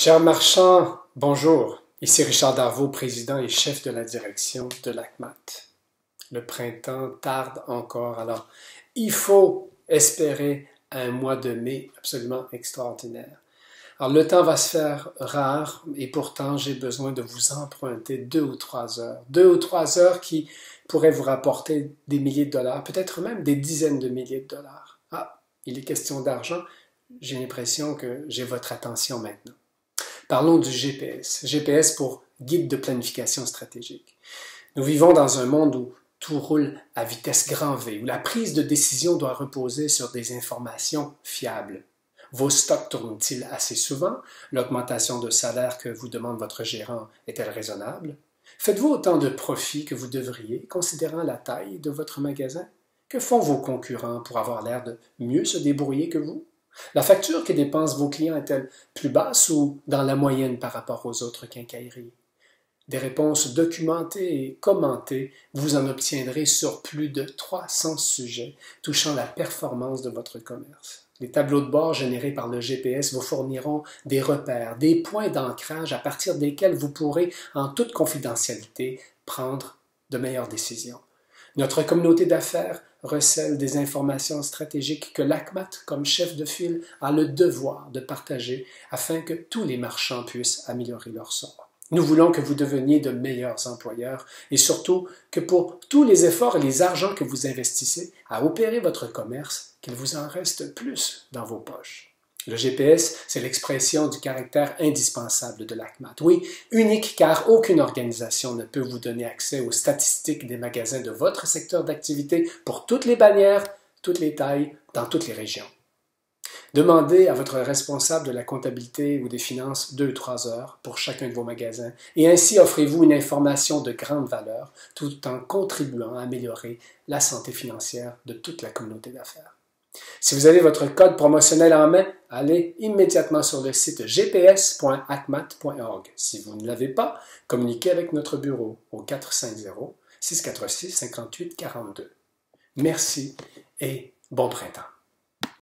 Chers marchands, bonjour. Ici Richard Darvaux, président et chef de la direction de l'ACMAT. Le printemps tarde encore, alors il faut espérer un mois de mai absolument extraordinaire. Alors le temps va se faire rare et pourtant j'ai besoin de vous emprunter deux ou trois heures. Deux ou trois heures qui pourraient vous rapporter des milliers de dollars, peut-être même des dizaines de milliers de dollars. Ah, il est question d'argent. J'ai l'impression que j'ai votre attention maintenant. Parlons du GPS. GPS pour guide de planification stratégique. Nous vivons dans un monde où tout roule à vitesse grand V, où la prise de décision doit reposer sur des informations fiables. Vos stocks tournent-ils assez souvent? L'augmentation de salaire que vous demande votre gérant est-elle raisonnable? Faites-vous autant de profits que vous devriez, considérant la taille de votre magasin? Que font vos concurrents pour avoir l'air de mieux se débrouiller que vous? La facture que dépensent vos clients est-elle plus basse ou dans la moyenne par rapport aux autres quincailleries? Des réponses documentées et commentées, vous en obtiendrez sur plus de 300 sujets touchant la performance de votre commerce. Les tableaux de bord générés par le GPS vous fourniront des repères, des points d'ancrage à partir desquels vous pourrez, en toute confidentialité, prendre de meilleures décisions. Notre communauté d'affaires recèle des informations stratégiques que l'ACMAT, comme chef de file, a le devoir de partager afin que tous les marchands puissent améliorer leur sort. Nous voulons que vous deveniez de meilleurs employeurs et surtout que pour tous les efforts et les argents que vous investissez à opérer votre commerce, qu'il vous en reste plus dans vos poches. Le GPS, c'est l'expression du caractère indispensable de l'ACMAT. Oui, unique car aucune organisation ne peut vous donner accès aux statistiques des magasins de votre secteur d'activité pour toutes les bannières, toutes les tailles, dans toutes les régions. Demandez à votre responsable de la comptabilité ou des finances deux ou trois heures pour chacun de vos magasins et ainsi offrez-vous une information de grande valeur tout en contribuant à améliorer la santé financière de toute la communauté d'affaires. Si vous avez votre code promotionnel en main, allez immédiatement sur le site gps.acmat.org. Si vous ne l'avez pas, communiquez avec notre bureau au 450 646 58 42. Merci et bon printemps.